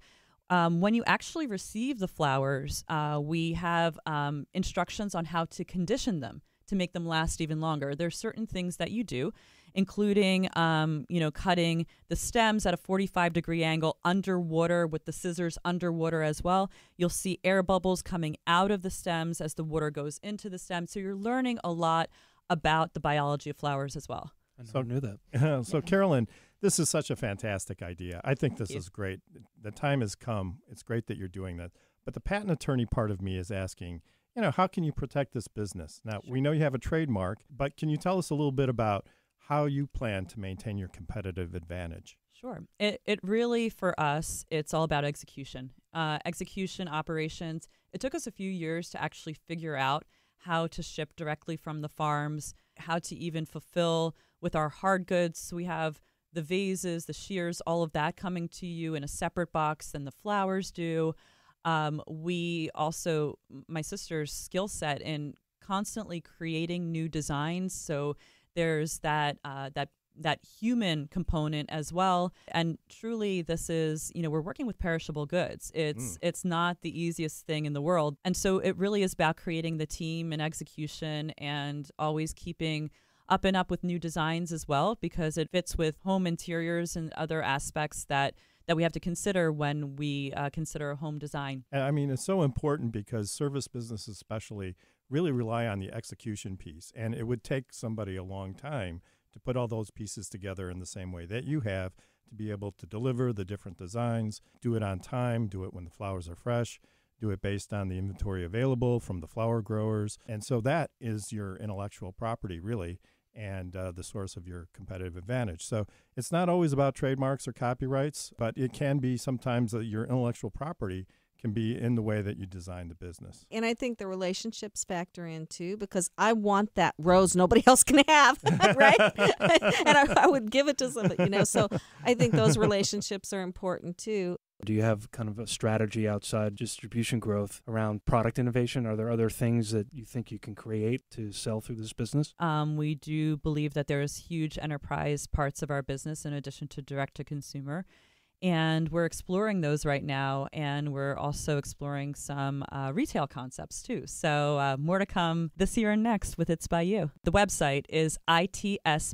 Um, when you actually receive the flowers, uh, we have um, instructions on how to condition them to make them last even longer. There's certain things that you do including um, you know cutting the stems at a 45 degree angle underwater with the scissors underwater as well. You'll see air bubbles coming out of the stems as the water goes into the stem. So you're learning a lot about the biology of flowers as well. I so, knew that. so yeah. Carolyn, this is such a fantastic idea. I think this is great. The time has come. It's great that you're doing that. But the patent attorney part of me is asking, you know, how can you protect this business? Now, sure. we know you have a trademark, but can you tell us a little bit about how you plan to maintain your competitive advantage. Sure. It, it really, for us, it's all about execution. Uh, execution, operations. It took us a few years to actually figure out how to ship directly from the farms, how to even fulfill with our hard goods. We have the vases, the shears, all of that coming to you in a separate box than the flowers do. Um, we also, my sister's skill set in constantly creating new designs. So there's that uh, that that human component as well and truly this is you know we're working with perishable goods it's mm. it's not the easiest thing in the world and so it really is about creating the team and execution and always keeping up and up with new designs as well because it fits with home interiors and other aspects that that we have to consider when we uh, consider a home design. I mean, it's so important because service businesses, especially, really rely on the execution piece. And it would take somebody a long time to put all those pieces together in the same way that you have to be able to deliver the different designs, do it on time, do it when the flowers are fresh, do it based on the inventory available from the flower growers. And so that is your intellectual property, really, and uh, the source of your competitive advantage. So it's not always about trademarks or copyrights, but it can be sometimes that your intellectual property can be in the way that you design the business. And I think the relationships factor in too because I want that rose nobody else can have, right? and I, I, would give it to somebody, you know. So I think those relationships are important too. Do you have kind of a strategy outside distribution growth around product innovation? Are there other things that you think you can create to sell through this business? Um, we do believe that there's huge enterprise parts of our business in addition to direct to consumer and we're exploring those right now and we're also exploring some uh, retail concepts too. So uh, more to come this year and next with it's by you. The website is itsbyu.com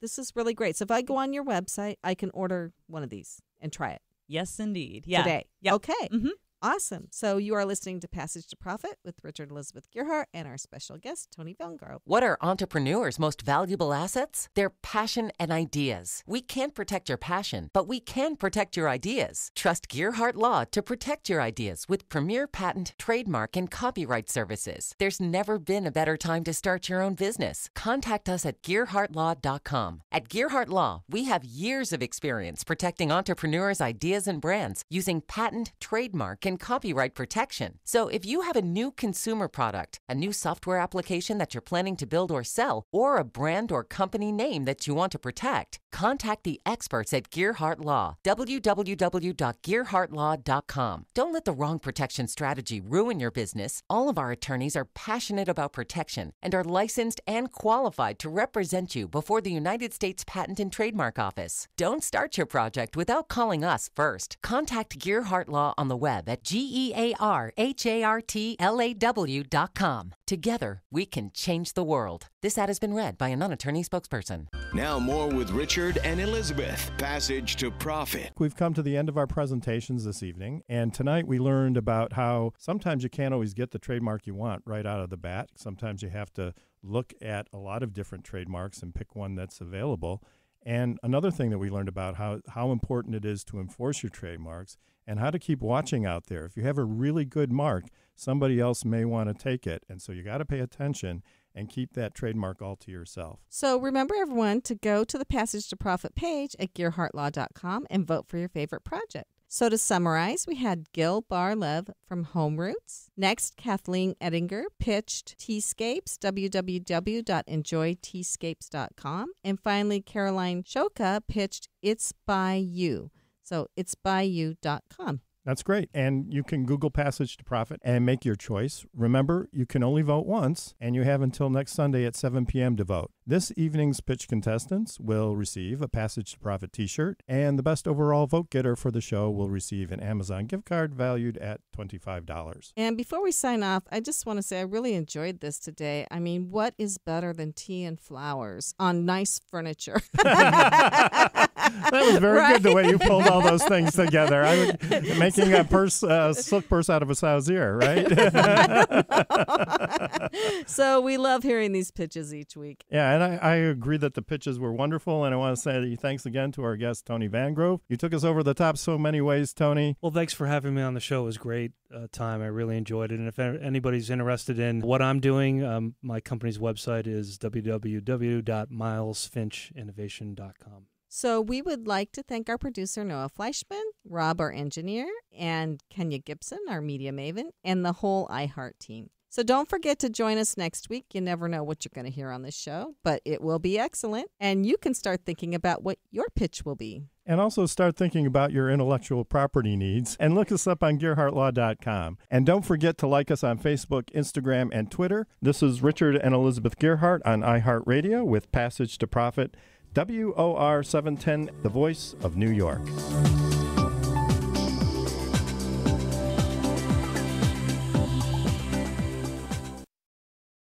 this is really great. So if i go on your website i can order one of these and try it. Yes indeed. Yeah. Today. Yep. okay. Mm-hmm. Awesome. So you are listening to Passage to Profit with Richard Elizabeth Gearhart and our special guest, Tony Vengrove. What are entrepreneurs' most valuable assets? Their passion and ideas. We can't protect your passion, but we can protect your ideas. Trust Gearhart Law to protect your ideas with premier patent, trademark, and copyright services. There's never been a better time to start your own business. Contact us at GearhartLaw.com. At Gearhart Law, we have years of experience protecting entrepreneurs' ideas and brands using patent, trademark, and copyright protection. So if you have a new consumer product, a new software application that you're planning to build or sell, or a brand or company name that you want to protect, contact the experts at Gearhart Law. www.gearhartlaw.com. Don't let the wrong protection strategy ruin your business. All of our attorneys are passionate about protection and are licensed and qualified to represent you before the United States Patent and Trademark Office. Don't start your project without calling us first. Contact Gearhart Law on the web at G E A R H A R T L A W dot com. Together, we can change the world. This ad has been read by a non attorney spokesperson. Now, more with Richard and Elizabeth. Passage to Profit. We've come to the end of our presentations this evening, and tonight we learned about how sometimes you can't always get the trademark you want right out of the bat. Sometimes you have to look at a lot of different trademarks and pick one that's available. And another thing that we learned about how, how important it is to enforce your trademarks and how to keep watching out there. If you have a really good mark, somebody else may want to take it. And so you got to pay attention and keep that trademark all to yourself. So remember, everyone, to go to the Passage to Profit page at gearhartlaw.com and vote for your favorite project. So to summarize, we had Gil Bar-Lev from Homeroots. Next, Kathleen Edinger pitched Teascapes, www.enjoyteascapes.com. And finally, Caroline Strzalka pitched It's By You. So it's byu.com. That's great. And you can Google Passage to Profit and make your choice. Remember, you can only vote once, and you have until next Sunday at 7 p.m. to vote. This evening's pitch contestants will receive a Passage to Profit t shirt, and the best overall vote getter for the show will receive an Amazon gift card valued at $25. And before we sign off, I just want to say I really enjoyed this today. I mean, what is better than tea and flowers on nice furniture? that was very right? good the way you pulled all those things together. I making a purse, uh, silk purse out of a sow's ear, right? so we love hearing these pitches each week. Yeah, and I, I, agree that the pitches were wonderful. And I want to say thanks again to our guest, Tony Vengrove. You took us over the top so many ways, Tony. Well, thanks for having me on the show. It was great uh, time. I really enjoyed it. And if anybody's interested in what I'm doing, um, my company's website is www.milesfinchinnovation.com. So we would like to thank our producer, Noah Fleischman, Rob, our engineer, and Kenya Gibson, our media maven, and the whole iHeart team. So don't forget to join us next week. You never know what you're going to hear on this show, but it will be excellent. And you can start thinking about what your pitch will be. And also start thinking about your intellectual property needs and look us up on GearhartLaw.com. And don't forget to like us on Facebook, Instagram, and Twitter. This is Richard and Elizabeth Gearhart on iHeartRadio with Passage to Profit. WOR 710, the voice of New York.